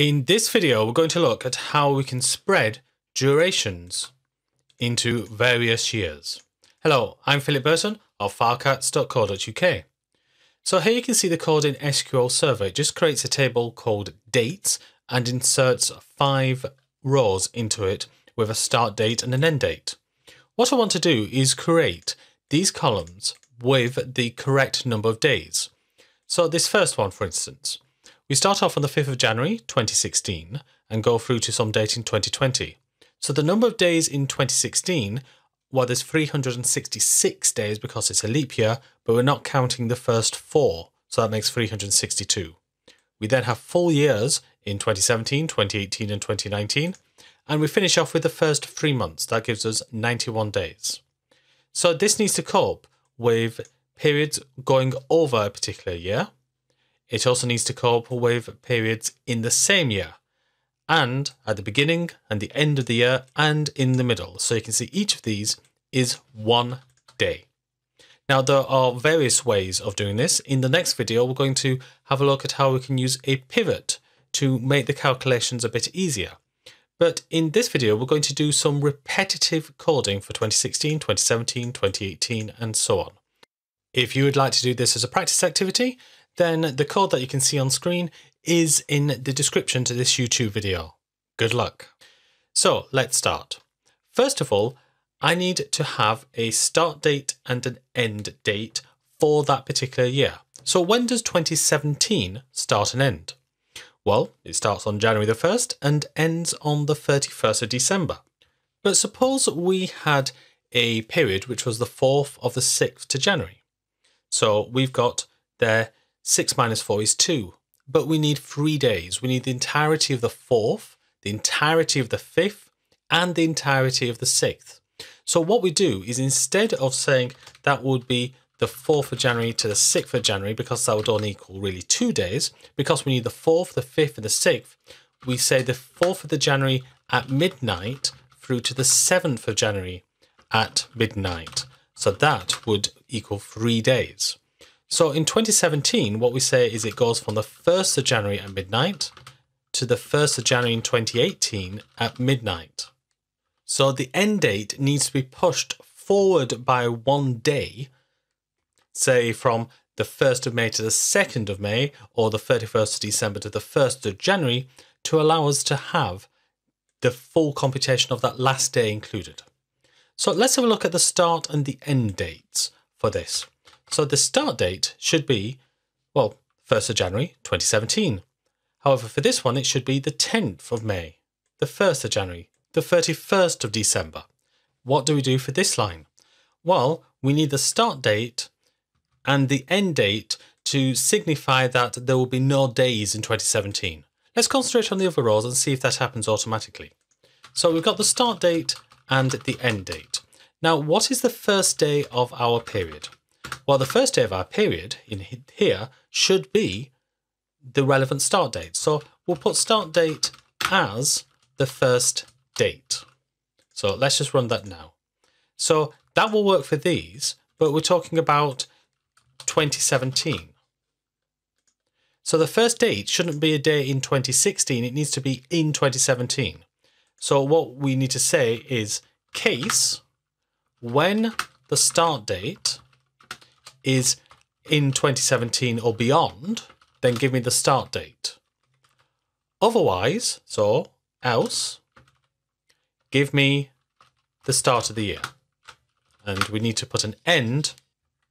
In this video, we're going to look at how we can spread durations into various years. Hello, I'm Philip Burton of filecats.co.uk. So here you can see the code in SQL Server. It just creates a table called dates and inserts five rows into it with a start date and an end date. What I want to do is create these columns with the correct number of days. So this first one, for instance, we start off on the 5th of January 2016 and go through to some date in 2020. So the number of days in 2016, well, there's 366 days because it's a leap year, but we're not counting the first four, so that makes 362. We then have full years in 2017, 2018, and 2019, and we finish off with the first three months. That gives us 91 days. So this needs to cope with periods going over a particular year, it also needs to cope with periods in the same year and at the beginning and the end of the year and in the middle. So you can see each of these is one day. Now, there are various ways of doing this. In the next video, we're going to have a look at how we can use a pivot to make the calculations a bit easier. But in this video, we're going to do some repetitive coding for 2016, 2017, 2018, and so on. If you would like to do this as a practice activity, then the code that you can see on screen is in the description to this YouTube video. Good luck. So let's start. First of all, I need to have a start date and an end date for that particular year. So when does 2017 start and end? Well, it starts on January the 1st and ends on the 31st of December. But suppose we had a period which was the 4th of the 6th to January. So we've got there 6 minus 4 is 2. But we need three days. We need the entirety of the 4th, the entirety of the 5th, and the entirety of the 6th. So what we do is instead of saying that would be the 4th of January to the 6th of January, because that would only equal really two days, because we need the 4th, the 5th, and the 6th, we say the 4th of the January at midnight through to the 7th of January at midnight. So that would equal three days. So in 2017, what we say is it goes from the 1st of January at midnight to the 1st of January in 2018 at midnight. So the end date needs to be pushed forward by one day, say from the 1st of May to the 2nd of May, or the 31st of December to the 1st of January, to allow us to have the full computation of that last day included. So let's have a look at the start and the end dates for this. So the start date should be, well, 1st of January 2017. However, for this one, it should be the 10th of May, the 1st of January, the 31st of December. What do we do for this line? Well, we need the start date and the end date to signify that there will be no days in 2017. Let's concentrate on the other rows and see if that happens automatically. So we've got the start date and the end date. Now, what is the first day of our period? Well, the first day of our period in here should be the relevant start date. So we'll put start date as the first date. So let's just run that now. So that will work for these, but we're talking about 2017. So the first date shouldn't be a day in 2016, it needs to be in 2017. So what we need to say is case when the start date is in 2017 or beyond, then give me the start date. Otherwise, so else, give me the start of the year. And we need to put an end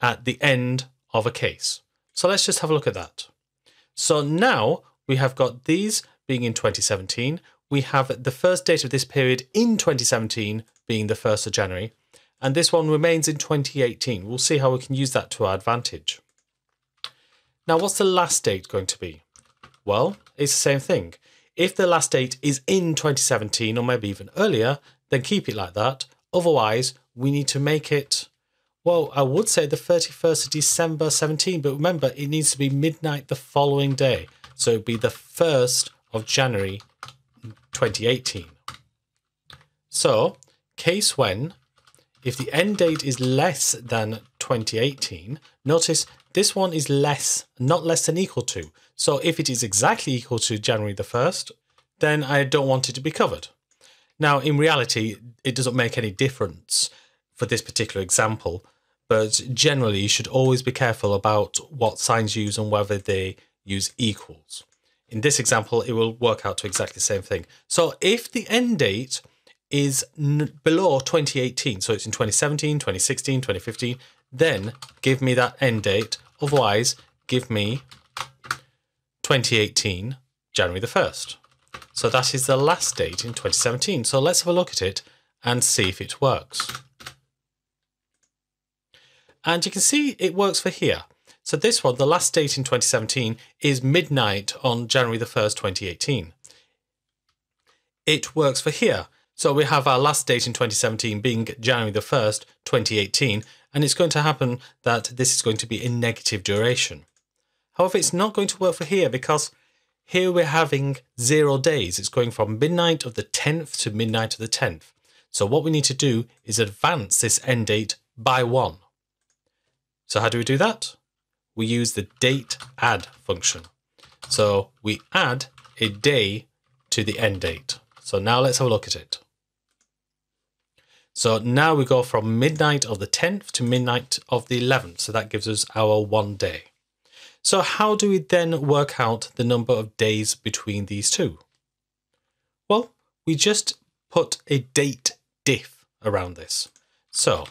at the end of a case. So let's just have a look at that. So now we have got these being in 2017. We have the first date of this period in 2017 being the 1st of January and this one remains in 2018. We'll see how we can use that to our advantage. Now, what's the last date going to be? Well, it's the same thing. If the last date is in 2017 or maybe even earlier, then keep it like that. Otherwise, we need to make it, well, I would say the 31st of December 17, but remember, it needs to be midnight the following day. So it'd be the 1st of January 2018. So, case when if the end date is less than 2018, notice this one is less, not less than equal to. So if it is exactly equal to January the 1st, then I don't want it to be covered. Now, in reality, it doesn't make any difference for this particular example, but generally you should always be careful about what signs you use and whether they use equals. In this example, it will work out to exactly the same thing. So if the end date is below 2018, so it's in 2017, 2016, 2015, then give me that end date. Otherwise, give me 2018, January the 1st. So that is the last date in 2017. So let's have a look at it and see if it works. And you can see it works for here. So this one, the last date in 2017, is midnight on January the 1st, 2018. It works for here. So we have our last date in 2017 being January the 1st, 2018, and it's going to happen that this is going to be in negative duration. However, it's not going to work for here because here we're having zero days. It's going from midnight of the 10th to midnight of the 10th. So what we need to do is advance this end date by one. So how do we do that? We use the date add function. So we add a day to the end date. So now let's have a look at it. So now we go from midnight of the 10th to midnight of the 11th. So that gives us our one day. So how do we then work out the number of days between these two? Well, we just put a date diff around this. So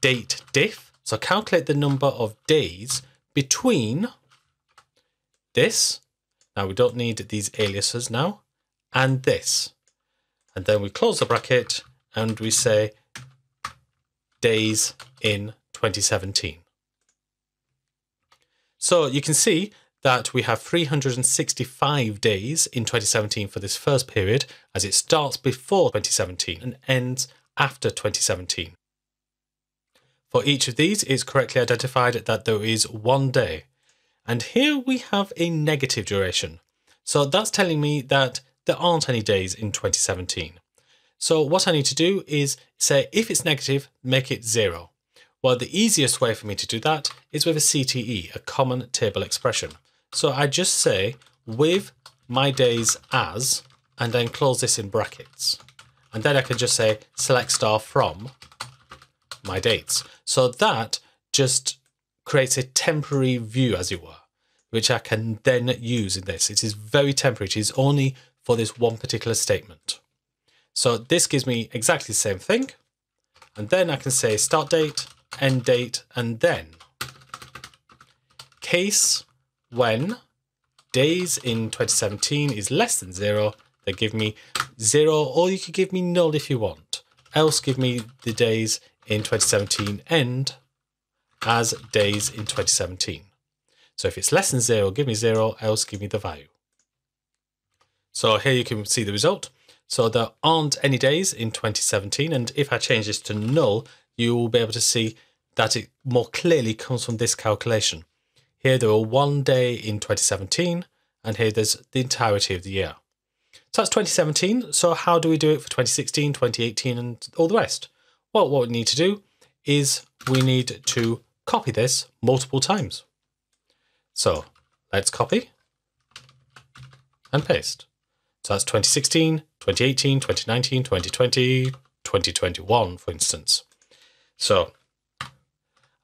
date diff. So calculate the number of days between this. Now we don't need these aliases now and this. And then we close the bracket and we say days in 2017. So you can see that we have 365 days in 2017 for this first period as it starts before 2017 and ends after 2017. For each of these, it's correctly identified that there is one day. And here we have a negative duration. So that's telling me that there aren't any days in 2017. So what I need to do is say if it's negative, make it zero. Well, the easiest way for me to do that is with a CTE, a common table expression. So I just say with my days as, and then close this in brackets. And then I can just say select star from my dates. So that just creates a temporary view, as it were, which I can then use in this. It is very temporary. It is only for this one particular statement. So this gives me exactly the same thing. And then I can say start date, end date, and then case when days in 2017 is less than zero, they give me zero, or you could give me null if you want. Else give me the days in 2017 end as days in 2017. So if it's less than zero, give me zero, else give me the value. So here you can see the result. So there aren't any days in 2017. And if I change this to null, you will be able to see that it more clearly comes from this calculation. Here there were one day in 2017, and here there's the entirety of the year. So that's 2017. So how do we do it for 2016, 2018, and all the rest? Well, what we need to do is we need to copy this multiple times. So let's copy and paste. So that's 2016, 2018, 2019, 2020, 2021, for instance. So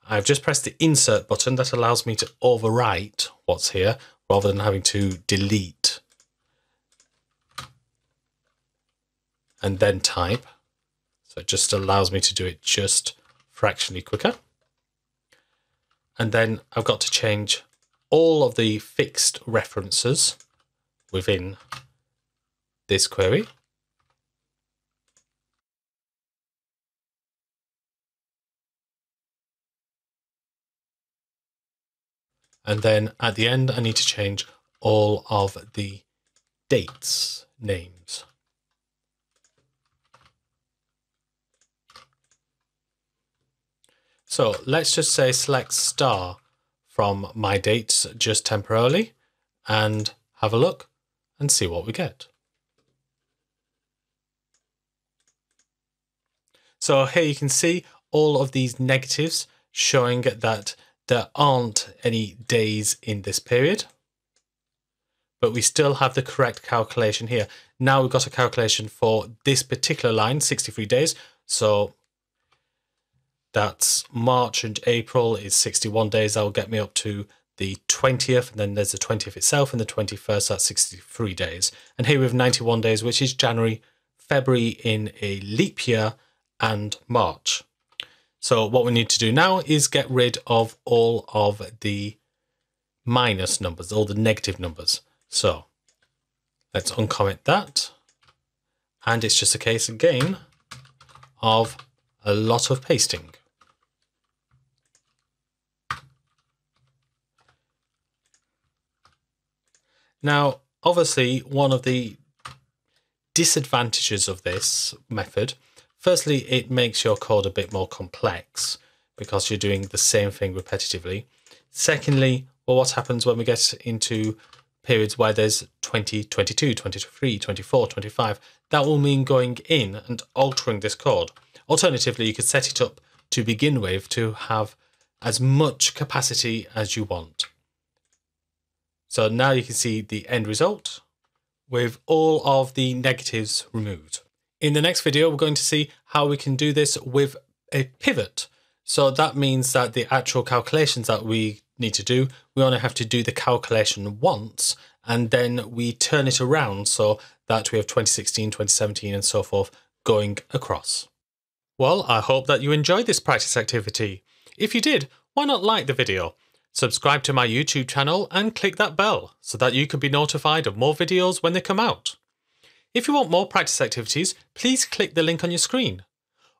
I've just pressed the insert button that allows me to overwrite what's here rather than having to delete and then type. So it just allows me to do it just fractionally quicker. And then I've got to change all of the fixed references within this query. And then at the end, I need to change all of the dates names. So let's just say select star from my dates just temporarily and have a look and see what we get. So here you can see all of these negatives showing that there aren't any days in this period. But we still have the correct calculation here. Now we've got a calculation for this particular line, 63 days. So that's March and April is 61 days. That will get me up to the 20th, and then there's the 20th itself, and the 21st, that's 63 days. And here we have 91 days, which is January, February in a leap year, and March. So what we need to do now is get rid of all of the minus numbers, all the negative numbers. So let's uncomment that. And it's just a case again of a lot of pasting. Now, obviously, one of the disadvantages of this method, firstly, it makes your code a bit more complex because you're doing the same thing repetitively. Secondly, well, what happens when we get into periods where there's 20, 22, 23, 24, 25? That will mean going in and altering this code. Alternatively, you could set it up to begin with to have as much capacity as you want. So now you can see the end result with all of the negatives removed. In the next video, we're going to see how we can do this with a pivot. So that means that the actual calculations that we need to do, we only have to do the calculation once and then we turn it around so that we have 2016, 2017 and so forth going across. Well, I hope that you enjoyed this practice activity. If you did, why not like the video? Subscribe to my YouTube channel and click that bell so that you can be notified of more videos when they come out. If you want more practice activities, please click the link on your screen.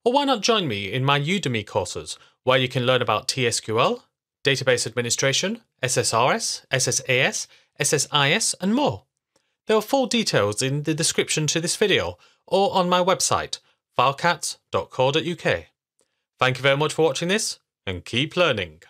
Or why not join me in my Udemy courses where you can learn about TSQL, database administration, SSRS, SSAS, SSIS, and more. There are full details in the description to this video or on my website, filecats.co.uk. Thank you very much for watching this and keep learning.